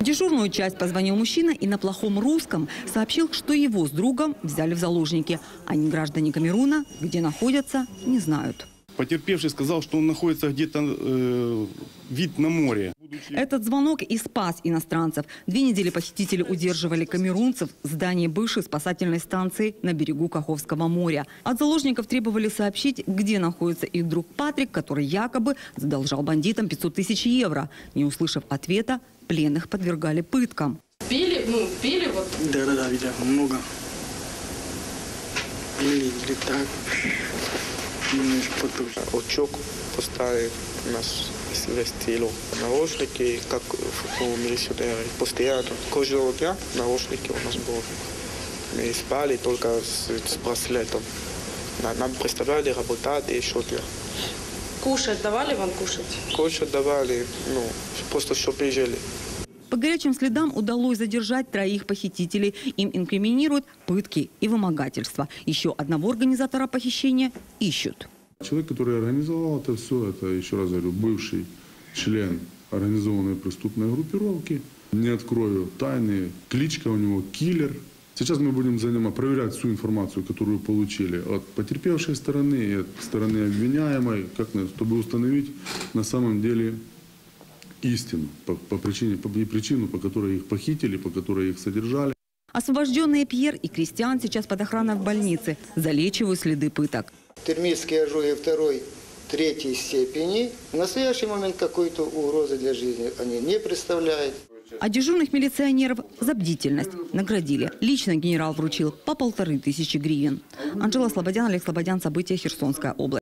Дежурную часть позвонил мужчина и на плохом русском сообщил, что его с другом взяли в заложники. Они граждане Камеруна, где находятся, не знают. Потерпевший сказал, что он находится где-то э, вид на море. Этот звонок и спас иностранцев. Две недели похитители удерживали камерунцев в здании бывшей спасательной станции на берегу Каховского моря. От заложников требовали сообщить, где находится их друг Патрик, который якобы задолжал бандитам 500 тысяч евро. Не услышав ответа, пленных подвергали пыткам. Пили, ну, пили вот Да, да, да, видел много. Или, или так. Думаешь, потом. Очок поставив нас свестило наушники, как у милиционера. Постоянно, каждого дня наушники у нас были. Мы спали только с, с браслетом. На- Нам представляли работать и что делать. кушать давали вам кушать? Кушать давали, ну, просто чтобы жили. По горячим следам удалось задержать троих похитителей. Им инкриминируют пытки и вымогательство. Еще одного организатора похищения ищут. Человек, который организовал это все, это, еще раз говорю, бывший член организованной преступной группировки. Не открою тайны. Кличка у него «Киллер». Сейчас мы будем занимать, проверять всю информацию, которую получили от потерпевшей стороны и от стороны обвиняемой, как, чтобы установить на самом деле истину по, по причине, по, и причину, по которой их похитили, по которой их содержали. Освобожденные Пьер и Кристиан сейчас под охраной в больнице. Залечивают следы пыток. Термитские ожоги второй, третьей степени. В настоящий момент какой-то угрозы для жизни они не представляют. А дежурных милиционеров за бдительность наградили. Лично генерал вручил по полторы тысячи гривен. Анжела Слободян, Олег Слободян. События Херсонская область.